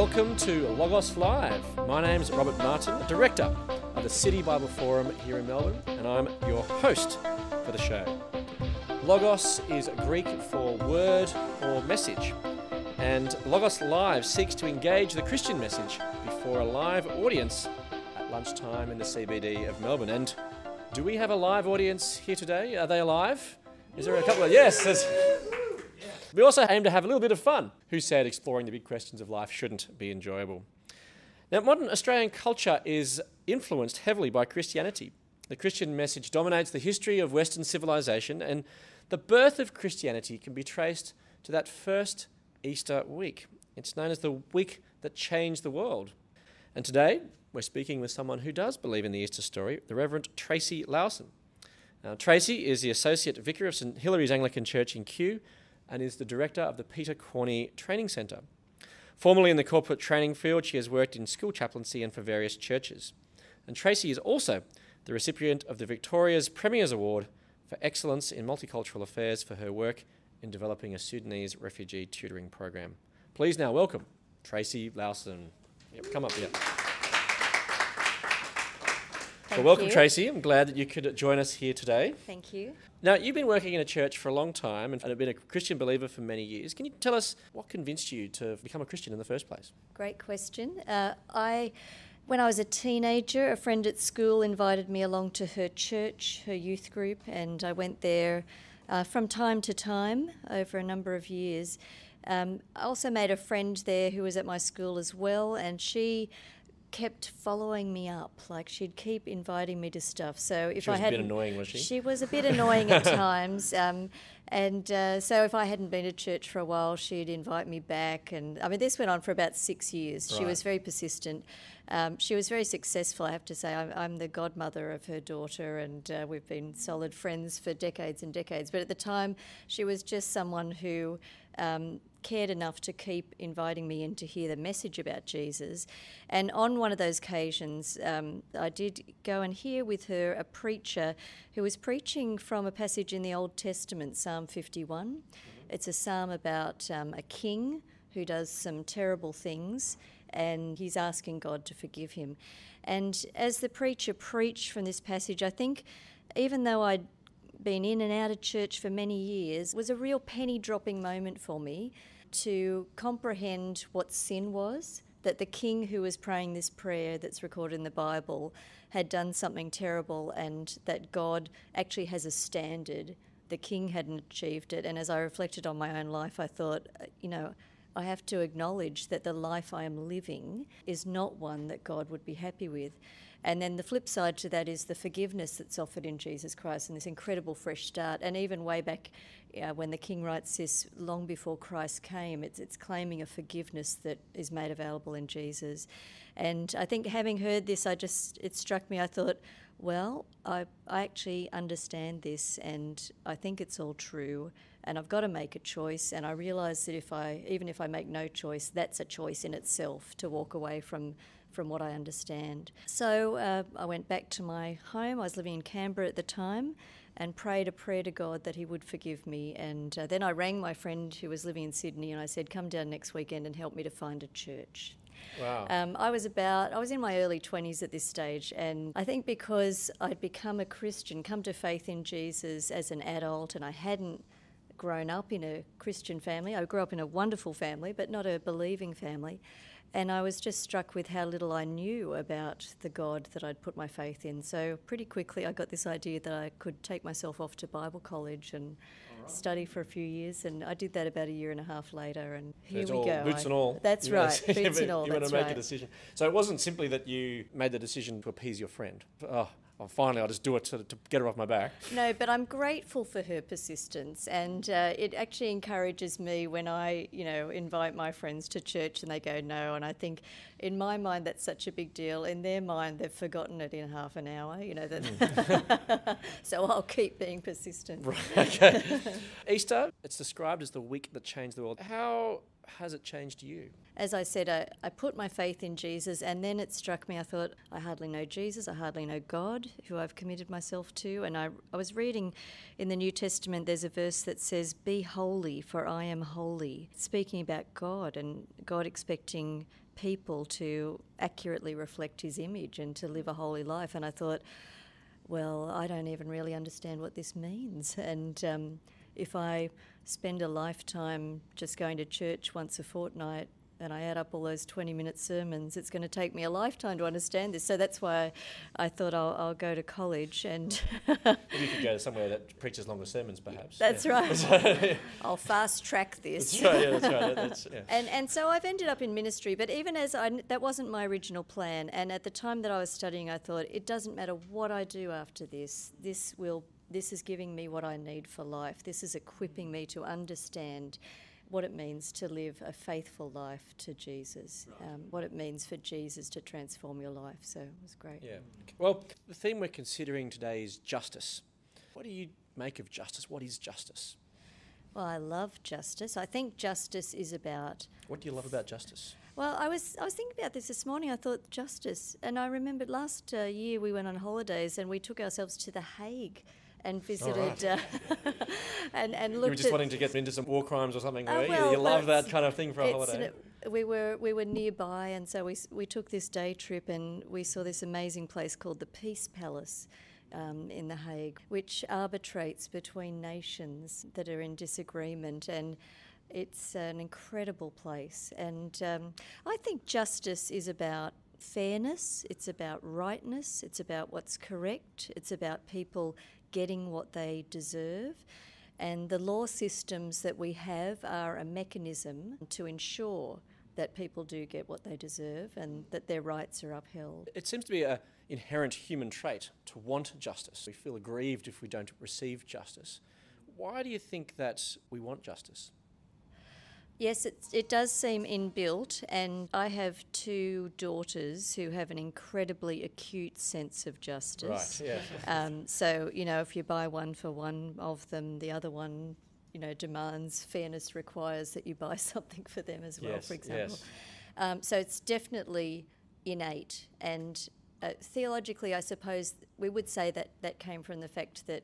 Welcome to Logos Live. My name is Robert Martin, Director of the City Bible Forum here in Melbourne, and I'm your host for the show. Logos is Greek for word or message, and Logos Live seeks to engage the Christian message before a live audience at lunchtime in the CBD of Melbourne. And do we have a live audience here today? Are they alive? Is there a couple of yes? We also aim to have a little bit of fun. Who said exploring the big questions of life shouldn't be enjoyable? Now, modern Australian culture is influenced heavily by Christianity. The Christian message dominates the history of Western civilization, and the birth of Christianity can be traced to that first Easter week. It's known as the week that changed the world. And today, we're speaking with someone who does believe in the Easter story, the Reverend Tracy Lauersen. Now, Tracy is the Associate Vicar of St Hilary's Anglican Church in Kew and is the Director of the Peter Corney Training Centre. Formerly in the corporate training field, she has worked in school chaplaincy and for various churches. And Tracy is also the recipient of the Victoria's Premier's Award for Excellence in Multicultural Affairs for her work in developing a Sudanese refugee tutoring program. Please now welcome Tracy Lauersen. Yep, come up here. Well, welcome, you. Tracy. I'm glad that you could join us here today. Thank you. Now, you've been working in a church for a long time and have been a Christian believer for many years. Can you tell us what convinced you to become a Christian in the first place? Great question. Uh, I, when I was a teenager, a friend at school invited me along to her church, her youth group, and I went there uh, from time to time over a number of years. Um, I also made a friend there who was at my school as well, and she kept following me up. Like she'd keep inviting me to stuff. So if I had bit annoying, was she? She was a bit annoying at times, um, and uh, so if I hadn't been to church for a while, she'd invite me back. And I mean, this went on for about six years. She was very persistent. Um, she was very successful, I have to say. I'm, I'm the godmother of her daughter, and uh, we've been solid friends for decades and decades. But at the time, she was just someone who um, cared enough to keep inviting me in to hear the message about Jesus. And on one of those occasions, um, I did go and hear with her a preacher who was preaching from a passage in the Old Testament, Psalm 51. It's a psalm about um, a king who does some terrible things and he's asking God to forgive him. And as the preacher preached from this passage, I think even though I'd been in and out of church for many years, was a real penny dropping moment for me to comprehend what sin was. That the king who was praying this prayer that's recorded in the Bible had done something terrible, and that God actually has a standard. The king hadn't achieved it. And as I reflected on my own life, I thought, uh, you know, I have to acknowledge that the life I am living is not one that God would be happy with. And then the flip side to that is the forgiveness that's offered in Jesus Christ and this incredible fresh start. And even way back uh, when the King writes this, long before Christ came, it's, it's claiming a forgiveness that is made available in Jesus. And I think having heard this, I just, it struck me, I thought, well, I, I actually understand this and I think it's all true and I've got to make a choice and I realise that if I even if I make no choice that's a choice in itself to walk away from from what I understand. So uh, I went back to my home. I was living in Canberra at the time and prayed a prayer to God that He would forgive me. And uh, then I rang my friend who was living in Sydney and I said, Come down next weekend and help me to find a church. Wow. Um, I was about, I was in my early 20s at this stage, and I think because I'd become a Christian, come to faith in Jesus as an adult, and I hadn't grown up in a Christian family. I grew up in a wonderful family, but not a believing family. And I was just struck with how little I knew about the God that I'd put my faith in. So, pretty quickly, I got this idea that I could take myself off to Bible college and study for a few years. And I did that about a year and a half later. And here we all go. Boots I- and all. That's You right. Boots and all. You want to make right. a decision. So it wasn't simply that you made the decision to appease your friend. Oh, well, finally, I'll just do it to, to get her off my back. No, but I'm grateful for her persistence, and uh, it actually encourages me when I, you know, invite my friends to church and they go no, and I think, in my mind, that's such a big deal. In their mind, they've forgotten it in half an hour, you know. That so I'll keep being persistent. Right, okay. Easter, it's described as the week that changed the world. How has it changed you? As I said, I, I put my faith in Jesus, and then it struck me. I thought, I hardly know Jesus, I hardly know God, who I've committed myself to. And I, I was reading in the New Testament, there's a verse that says, Be holy, for I am holy, speaking about God and God expecting people to accurately reflect his image and to live a holy life. And I thought, well, I don't even really understand what this means. And um, if I spend a lifetime just going to church once a fortnight, and I add up all those 20 minute sermons, it's going to take me a lifetime to understand this. So that's why I thought I'll, I'll go to college and. You could go somewhere that preaches longer sermons, perhaps. That's yeah. right. I'll fast track this. That's right, yeah, that's right. That's, yeah. And, and so I've ended up in ministry, but even as I, that wasn't my original plan. And at the time that I was studying, I thought it doesn't matter what I do after this, this will. This is giving me what I need for life. This is equipping me to understand what it means to live a faithful life to Jesus, um, what it means for Jesus to transform your life. So it was great. Yeah. Well, the theme we're considering today is justice. What do you make of justice? What is justice? Well, I love justice. I think justice is about. What do you love about justice? Well, I was I was thinking about this this morning. I thought justice, and I remembered last uh, year we went on holidays and we took ourselves to the Hague and visited right. uh, and and looked. You were just wanting to get them into some war crimes or something. Uh, were you? you love that kind of thing for a holiday. an- we were we were nearby, and so we we took this day trip, and we saw this amazing place called the Peace Palace. Um, in The Hague, which arbitrates between nations that are in disagreement, and it's an incredible place. And um, I think justice is about fairness, it's about rightness, it's about what's correct, it's about people getting what they deserve. And the law systems that we have are a mechanism to ensure that people do get what they deserve and that their rights are upheld. It seems to be an inherent human trait to want justice. We feel aggrieved if we don't receive justice. Why do you think that we want justice? Yes, it, it does seem inbuilt, and I have two daughters who have an incredibly acute sense of justice. Right, yeah. Um, so, you know, if you buy one for one of them, the other one, you know, demands fairness requires that you buy something for them as well, Yes, for example. yes. Um, so it's definitely innate. And uh, theologically, I suppose we would say that that came from the fact that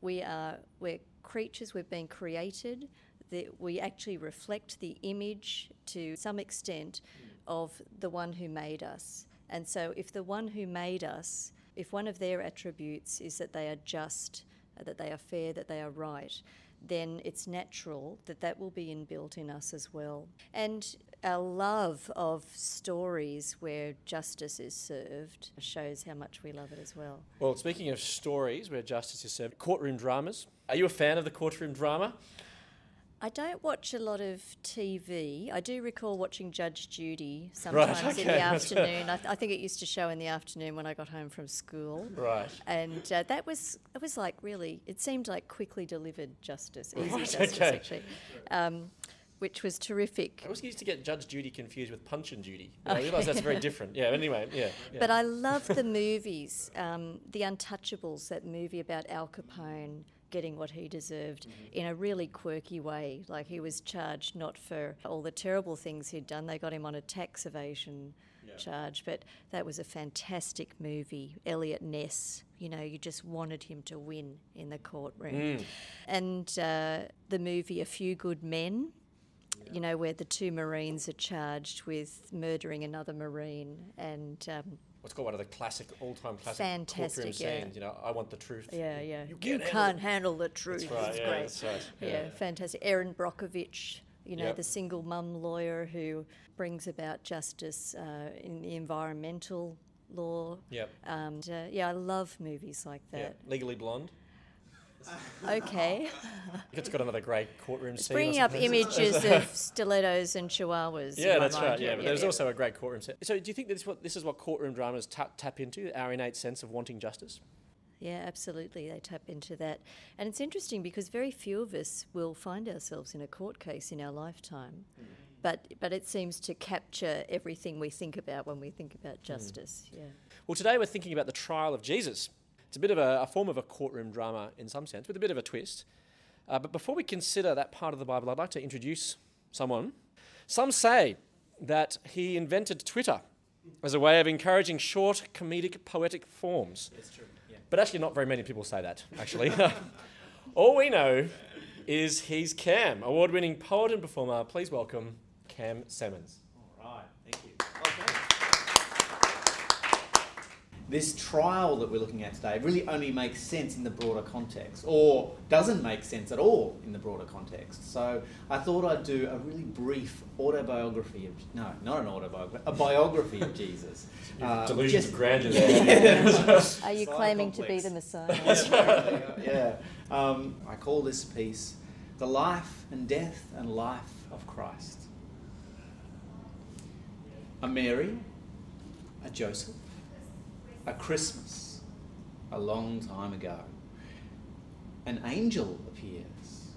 we are we're creatures. We've been created. That we actually reflect the image to some extent of the one who made us. And so, if the one who made us, if one of their attributes is that they are just, uh, that they are fair, that they are right, then it's natural that that will be inbuilt in us as well. And our love of stories where justice is served shows how much we love it as well. Well, speaking of stories where justice is served, courtroom dramas. Are you a fan of the courtroom drama? I don't watch a lot of TV. I do recall watching Judge Judy sometimes in okay. the afternoon. I, th- I think it used to show in the afternoon when I got home from school. Right. And uh, that was it was like really it seemed like quickly delivered justice, easy Right, justice okay. actually, um, which was terrific. I always used to get Judge Judy confused with Punch and Judy. I realise that's very different. Yeah, anyway, yeah. yeah. But I love the movies, um, The Untouchables, that movie about Al Capone getting what he deserved in a really quirky way. Like he was charged not for all the terrible things he'd done, they got him on a tax evasion charge, but that was a fantastic movie. Eliot Ness, you know, you just wanted him to win in the courtroom. And uh, the movie A Few Good Men. You know, where the two Marines are charged with murdering another Marine, and um, What's called one of the classic, all-time classic Fantastic, courtroom yeah. scenes. You know, I want the truth. Yeah, yeah. You You, can't handle the truth. That's right. It's yeah, great. that's right. Yeah. fantastic. Erin Brockovich, you know, Yep. the single mum lawyer who brings about justice uh, in the environmental law. Yep. Um, and, uh, yeah, I love movies like Yeah. that. Legally Blonde. Okay. It's got another great courtroom it's scene. Bringing up images of stilettos and chihuahuas. Yeah, that's right. Yeah, but there's also a great courtroom scene. So, do you think that this, what, this is what courtroom dramas tap, tap into? Our innate sense of wanting justice. Yeah, absolutely. They tap into that. And it's interesting because very few of us will find ourselves in a court case in our lifetime. Hmm. But, but it seems to capture everything we think about when we think about hmm. justice. Yeah. Well, today we're thinking about the trial of Jesus. It's a bit of a, a form of a courtroom drama in some sense, with a bit of a twist. Uh, but before we consider that part of the Bible, I'd like to introduce someone. Some say that he invented Twitter as a way of encouraging short, comedic, poetic forms. It's true. Yeah. But actually, not very many people say that, actually. All we know is he's Cam, award winning poet and performer. Please welcome Cam Simmons. All right. Thank you. This trial that we're looking at today really only makes sense in the broader context, or doesn't make sense at all in the broader context. So I thought I'd do a really brief autobiography of no, not an autobiography, a biography of Jesus. Uh, Delusions just, of grandeur. Are you claiming to be the Messiah? yeah. Um, I call this piece "The Life and Death and Life of Christ." A Mary, a Joseph a Christmas a long time ago. An angel appears,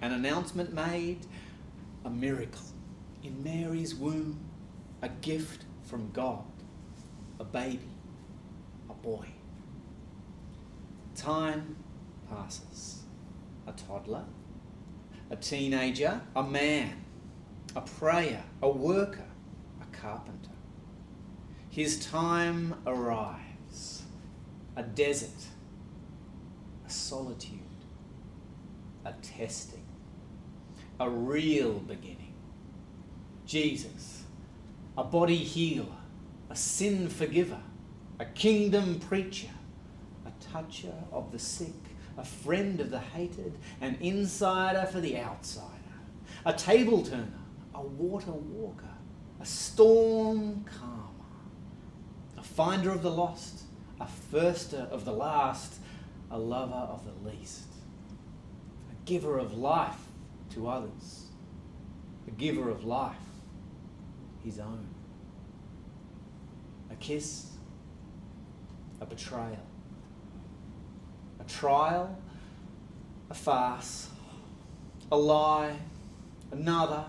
an announcement made, a miracle in Mary's womb, a gift from God, a baby, a boy. Time passes. A toddler, a teenager, a man, a prayer, a worker, a carpenter his time arrives. A desert, a solitude, a testing, a real beginning. Jesus, a body healer, a sin forgiver, a kingdom preacher, a toucher of the sick, a friend of the hated, an insider for the outsider, a table turner, a water walker, a storm calm finder of the lost, a firster of the last, a lover of the least, a giver of life to others, a giver of life, his own. A kiss, a betrayal, a trial, a farce, a lie, another,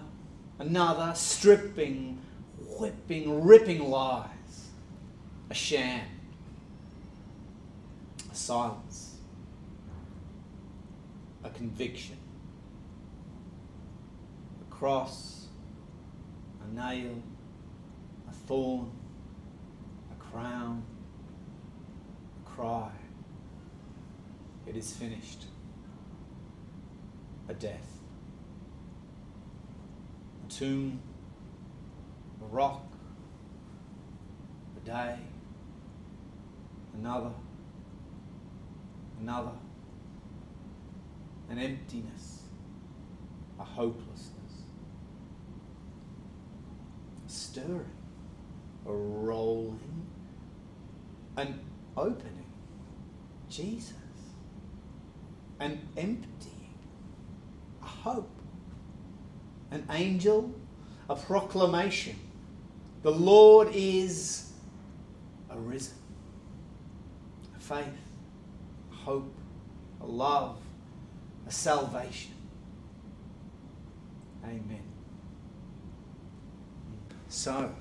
another, stripping, whipping, ripping lie a sham, a silence, a conviction, a cross, a nail, a thorn, a crown, a cry. It is finished. A death. A tomb, a rock, a day, another, another, an emptiness, a hopelessness, a stirring, a rolling, an opening, Jesus, an emptying, a hope, an angel, a proclamation. The Lord is arisen faith, a hope, a love, a salvation. Amen. So,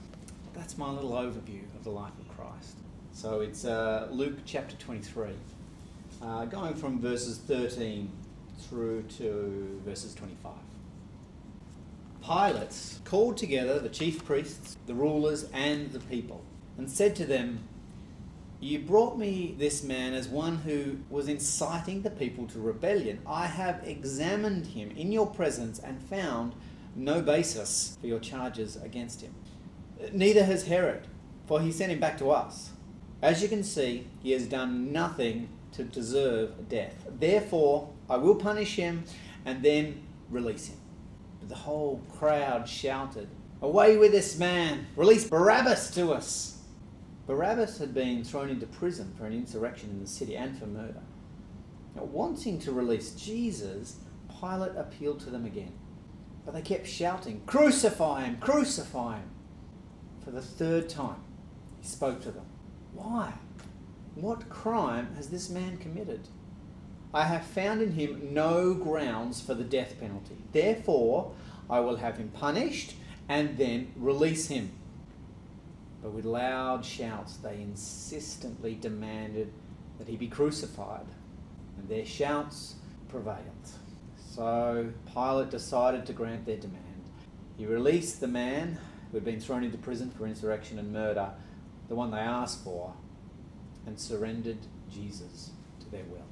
that's my little overview of the life of Christ. So it's uh, Luke chapter 23, uh, going from verses 13 through to verses 25. Pilate called together the chief priests, the rulers, and the people, and said to them, you brought me this man as one who was inciting the people to rebellion. I have examined him in your presence and found no basis for your charges against him. Neither has Herod, for he sent him back to us. As you can see, he has done nothing to deserve death. Therefore, I will punish him and then release him. But the whole crowd shouted, Away with this man! Release Barabbas to us! Barabbas had been thrown into prison for an insurrection in the city and for murder. Now, wanting to release Jesus, Pilate appealed to them again. But they kept shouting, Crucify him! Crucify him! For the third time, he spoke to them. Why? What crime has this man committed? I have found in him no grounds for the death penalty. Therefore, I will have him punished and then release him. But with loud shouts, they insistently demanded that he be crucified, and their shouts prevailed. So Pilate decided to grant their demand. He released the man who had been thrown into prison for insurrection and murder, the one they asked for, and surrendered Jesus to their will.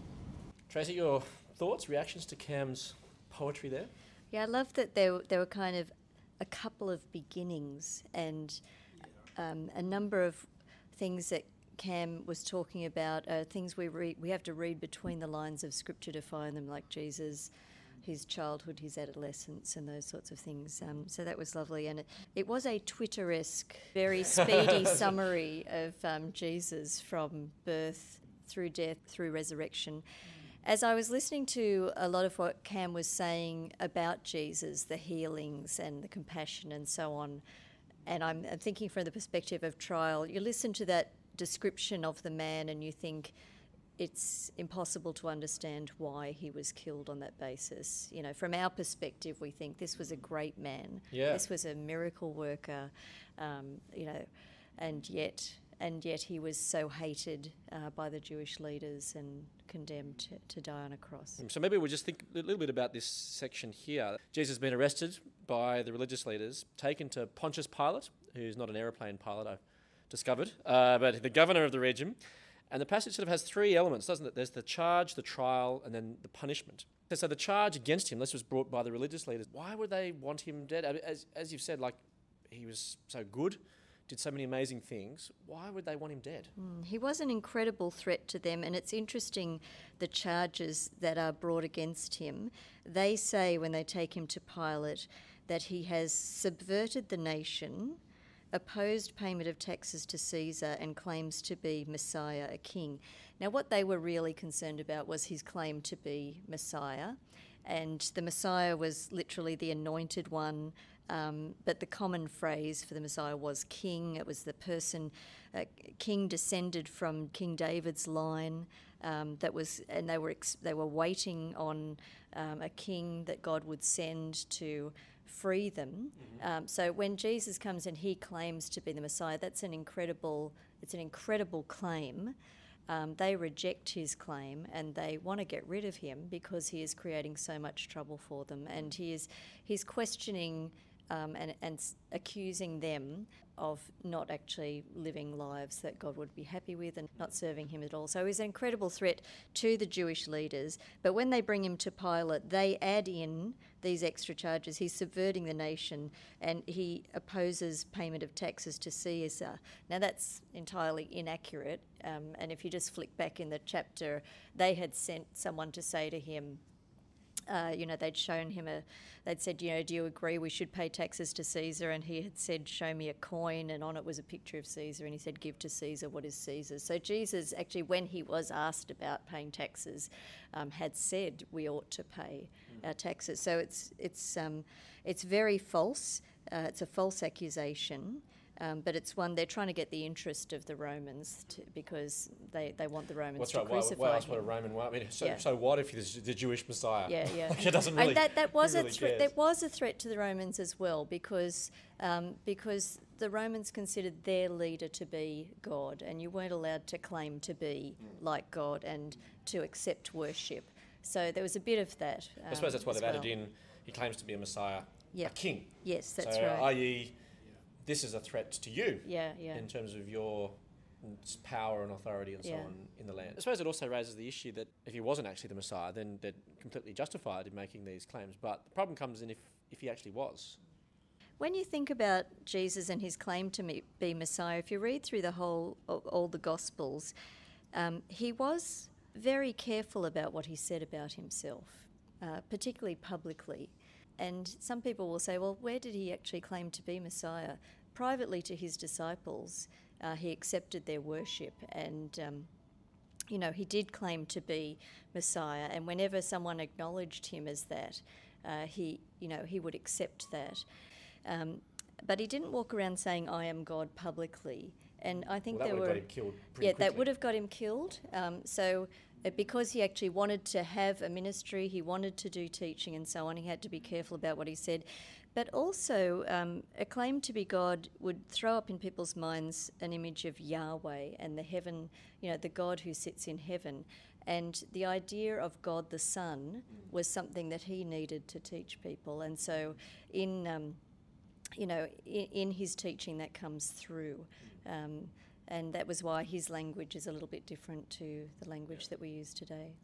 Tracy, your thoughts, reactions to Cam's poetry there? Yeah, I love that there, there were kind of a couple of beginnings and um, a number of things that Cam was talking about uh, things we read, we have to read between the lines of Scripture to find them, like Jesus, his childhood, his adolescence, and those sorts of things. Um, so that was lovely, and it, it was a Twitter-esque, very speedy summary of um, Jesus from birth through death through resurrection. As I was listening to a lot of what Cam was saying about Jesus, the healings and the compassion and so on, and I'm, I'm thinking from the perspective of trial, you listen to that description of the man and you think it's impossible to understand why he was killed on that basis. You know, from our perspective, we think this was a great man. Yeah. This was a miracle worker. Um, you know, and yet and yet he was so hated uh, by the Jewish leaders and condemned to, to, die on a cross. So maybe we'll just think a little bit about this section here. Jesus has been arrested by the religious leaders, taken to Pontius Pilate, who's not an aeroplane pilot, I've discovered, uh, but the governor of the region. And the passage sort of has three elements, doesn't it? There's the charge, the trial, and then the punishment. So the charge against him, this was brought by the religious leaders. Why would they want him dead? As, as you've said, like he was so good, did so many amazing things. Why would they want him dead? Mm, he was an incredible threat to them, and it's interesting the charges that are brought against him. They say when they take him to Pilate that he has subverted the nation, opposed payment of taxes to Caesar, and claims to be Messiah, a king. Now, what they were really concerned about was his claim to be Messiah. And the Messiah was literally the anointed one, um, but the common phrase for the Messiah was king. It was the person, uh, king descended from King David's line. Um, that was, and they were ex- they were waiting on um, a king that God would send to free them. Mm-hmm. Um, so when Jesus comes and he claims to be the Messiah, that's an incredible. It's an incredible claim. Um, they reject his claim and they want to get rid of him because he is creating so much trouble for them and he is he's questioning um, and, and accusing them of not actually living lives that God would be happy with and not serving him at all. So he's an incredible threat to the Jewish leaders. But when they bring him to Pilate, they add in these extra charges. He's subverting the nation and he opposes payment of taxes to Caesar. Now, that's entirely inaccurate. Um, and if you just flick back in the chapter, they had sent someone to say to him, uh, you know, they'd shown him a, they'd said, you know, do you agree we should pay taxes to Caesar? And he had said, show me a coin, and on it was a picture of Caesar, and he said, give to Caesar what is Caesar's. So Jesus, actually, when he was asked about paying taxes, um, had said we ought to pay our taxes. So it's it's um, it's very false. Uh, it's a false accusation. Um, but it's one they're trying to get the interest of the Romans to, because they, they want the Romans What's to right? crucify why, why else him. would a Roman? Why, I mean, so, Yeah. so what if he's the Jewish Messiah? Yeah, yeah. like it doesn't And that, that was a really threat. That was a threat to the Romans as well, because um, because the Romans considered their leader to be God, and you weren't allowed to claim to be Mm. like God and to accept worship. So there was a bit of that. I suppose um, that's why they've added in. He claims to be a Messiah, Yeah. a king. Yes, that's so, right. i.e., this is a threat to you yeah, yeah. in terms of your power and authority and so Yeah. on in the land. I suppose it also raises the issue that if he wasn't actually the Messiah, then they're completely justified in making these claims. But the problem comes in if, if he actually was. When you think about Jesus and his claim to be Messiah, if you read through the whole all the Gospels, um, he was very careful about what he said about himself, uh, particularly publicly. And some people will say, well, where did he actually claim to be Messiah? Privately to his disciples, uh, he accepted their worship and. Um, you know, he did claim to be Messiah, and whenever someone acknowledged him as that, uh, he, you know, he would accept that. Um, but he didn't walk around saying, "I am God" publicly. And I think Well, that there would were have got him killed pretty yeah, that would have got him killed. Um, so, uh, because he actually wanted to have a ministry, he wanted to do teaching and so on, he had to be careful about what he said. But also, um, a claim to be God would throw up in people's minds an image of Yahweh and the heaven, you know, the God who sits in heaven. And the idea of God the Son was something that he needed to teach people. And so, in um, you know, in, in his teaching that comes through. Um, and that was why his language is a little bit different to the language that we use today.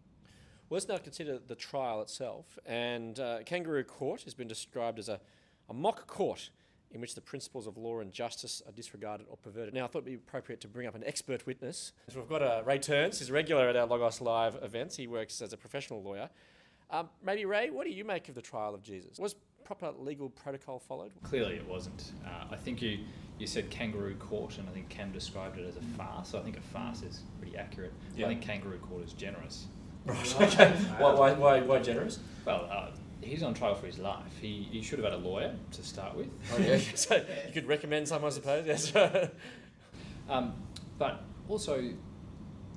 Well, let's now consider the trial itself. And uh, Kangaroo Court has been described as a, a mock court in which the principles of law and justice are disregarded or perverted. Now, I thought it'd be appropriate to bring up an expert witness. So we've got uh, Ray Turns, he's a regular at our Logos Live events. He works as a professional lawyer. Um, maybe, Ray, what do you make of the trial of Jesus? Was proper legal protocol followed? Clearly, it wasn't. Uh, I think you, you said kangaroo court, and I think Cam described it as a farce. I think a farce is pretty accurate. Yeah. I think kangaroo court is generous. Right, okay. why, why, why, why generous? Well, uh, he's on trial for his life. He, he should have had a lawyer to start with. Oh, yeah. so you could recommend some, I suppose. Yes. Um, but also,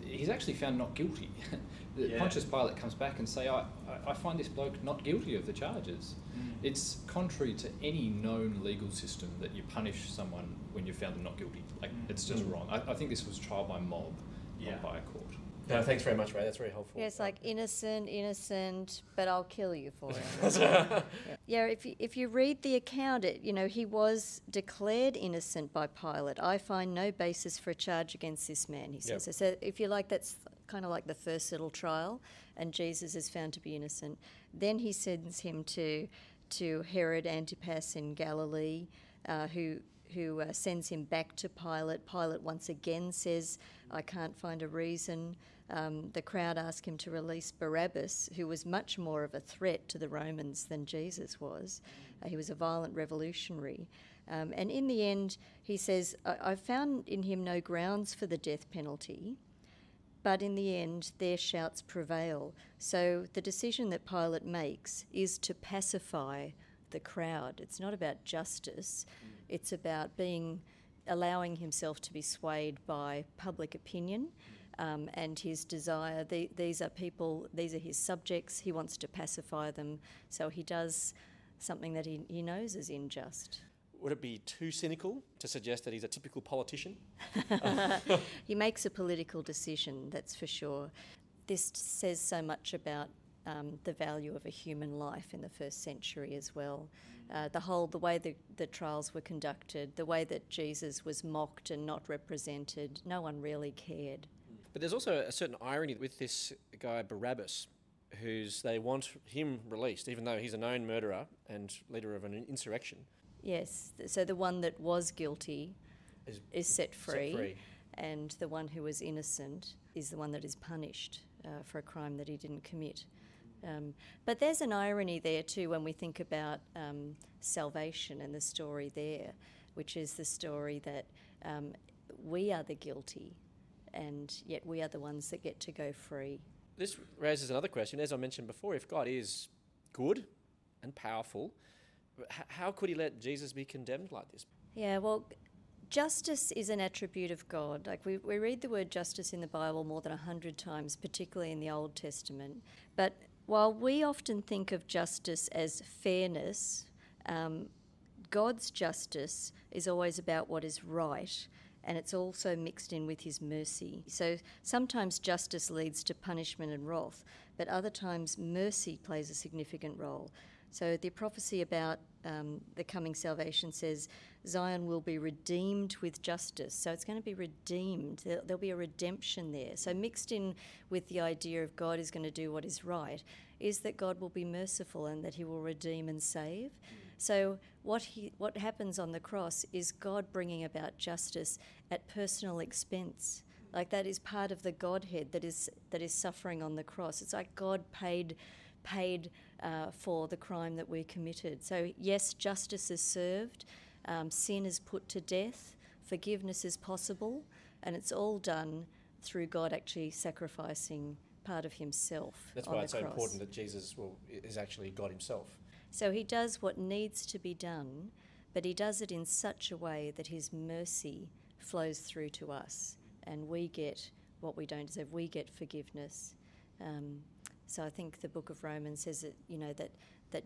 he's actually found not guilty. The Yeah. Pontius Pilate comes back and say, I, I, find this bloke not guilty of the charges. Mm. It's contrary to any known legal system that you punish someone when you've found them not guilty. Like, Mm. it's just Mm. wrong. I, I think this was trial by mob, Yeah. not by a court. No, thanks very much, Ray. That's very helpful. Yeah, it's like innocent, innocent, but I'll kill you for it. yeah. yeah, if you, if you read the account, it you know he was declared innocent by Pilate. I find no basis for a charge against this man. He Yep. says. So if you like, that's kind of like the first little trial, and Jesus is found to be innocent. Then he sends him to to Herod Antipas in Galilee, uh, who who uh, sends him back to Pilate. Pilate once again says, "I can't find a reason." Um, the crowd ask him to release Barabbas, who was much more of a threat to the Romans than Jesus was. Uh, he was a violent revolutionary. Um, and in the end, he says, I-, I found in him no grounds for the death penalty, but in the end, their shouts prevail. So the decision that Pilate makes is to pacify the crowd. It's not about justice, it's about being allowing himself to be swayed by public opinion um, and his desire. The, these are people, these are his subjects. He wants to pacify them, so he does something that he, he knows is unjust. Would it be too cynical to suggest that he's a typical politician? he makes a political decision, that's for sure. This says so much about um, the value of a human life in the first century as well. Uh, the whole, the way the, the trials were conducted, the way that Jesus was mocked and not represented, no one really cared. But there's also a certain irony with this guy Barabbas, who's they want him released, even though he's a known murderer and leader of an insurrection. Yes, so the one that was guilty Is is set free, free. and the one who was innocent is the one that is punished uh, for a crime that he didn't commit. Um, but there's an irony there too when we think about um, salvation and the story there, which is the story that um, we are the guilty, and yet we are the ones that get to go free. This raises another question. As I mentioned before, if God is good and powerful, how could he let Jesus be condemned like this? Yeah, well, justice is an attribute of God. Like we, we read the word justice in the Bible more than a hundred times, particularly in the Old Testament. But while we often think of justice as fairness, um, God's justice is always about what is right. And it's also mixed in with his mercy. So sometimes justice leads to punishment and wrath, but other times mercy plays a significant role. So the prophecy about um, the coming salvation says Zion will be redeemed with justice. So it's going to be redeemed. There, there'll be a redemption there. So mixed in with the idea of God is going to do what is right is that God will be merciful and that He will redeem and save. So what he what happens on the cross is God bringing about justice at personal expense. Like that is part of the Godhead that is that is suffering on the cross. It's like God paid paid uh, for the crime that we committed. So yes, justice is served, um, sin is put to death, forgiveness is possible, and it's all done through God actually sacrificing part of Himself. That's why it's so important that Jesus will, is actually God himself. So he does what needs to be done, but he does it in such a way that his mercy flows through to us, and we get what we don't deserve. We get forgiveness. Um, so I think the Book of Romans says that you know that that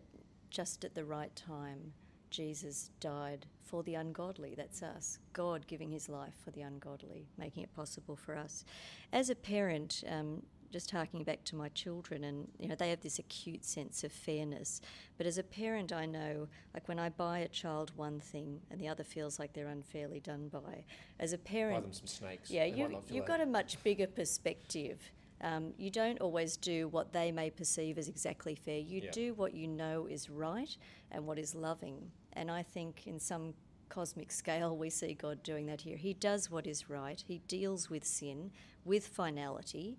just at the right time, Jesus died for the ungodly. That's us. God giving His life for the ungodly, making it possible for us. As a parent. Um, just harking back to my children, and you know they have this acute sense of fairness. But as a parent, I know, like when I buy a child one thing and the other feels like they're unfairly done by. As a parent, Buy them some snakes. yeah, They you, you've got a much bigger perspective. Um, you don't always do what they may perceive as exactly fair. You Yeah. do what you know is right and what is loving. And I think in some cosmic scale, we see God doing that here. He does what is right, He deals with sin with finality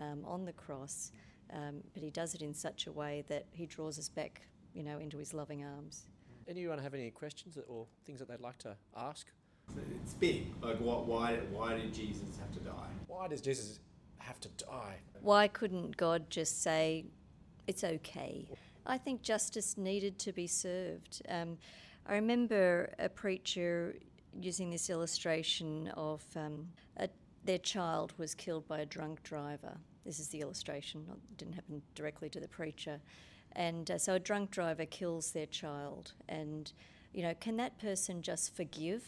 um, on the cross, um, but He does it in such a way that He draws us back, you know, into His loving arms. Anyone have any questions or things that they'd like to ask? It's big. Like, what? Why? Why did Jesus have to die? Why does Jesus have to die? Why couldn't God just say, it's okay? I think justice needed to be served. Um, I remember a preacher using this illustration of um, a, their child was killed by a drunk driver. This is the illustration, it didn't happen directly to the preacher. And uh, so a drunk driver kills their child. And, you know, can that person just forgive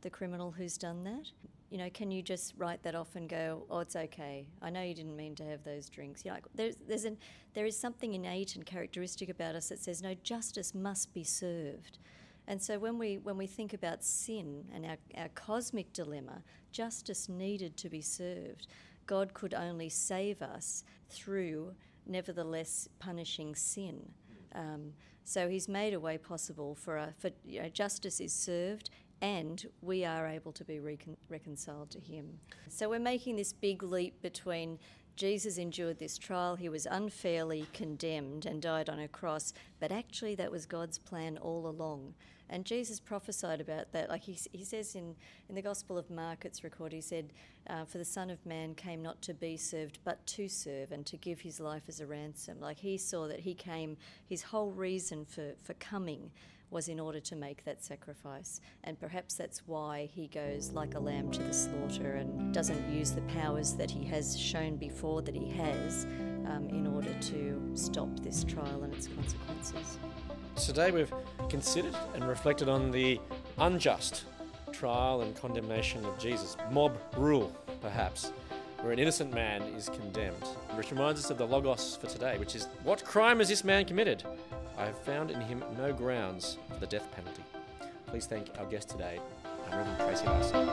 the criminal who's done that? You know, can you just write that off and go, "Oh, it's okay. I know you didn't mean to have those drinks." You know, there's there's an there is something innate and characteristic about us that says, "No, justice must be served." And so when we when we think about sin and our, our cosmic dilemma, justice needed to be served. God could only save us through, nevertheless, punishing sin. Um, so He's made a way possible for, a, for you know, justice is served and we are able to be recon- reconciled to Him. So we're making this big leap between Jesus endured this trial, he was unfairly condemned and died on a cross, but actually that was God's plan all along. And Jesus prophesied about that. Like he, he says in, in the Gospel of Mark, it's recorded, he said, uh, For the Son of Man came not to be served, but to serve and to give his life as a ransom. Like he saw that he came, his whole reason for, for coming was in order to make that sacrifice. And perhaps that's why he goes like a lamb to the slaughter and doesn't use the powers that he has shown before that he has um, in order to stop this trial and its consequences. Today we've considered and reflected on the unjust trial and condemnation of Jesus, mob rule, perhaps, where an innocent man is condemned, which reminds us of the Logos for today, which is what crime has this man committed? I have found in him no grounds for the death penalty. Please thank our guest today, Reverend Tracy Lauersen.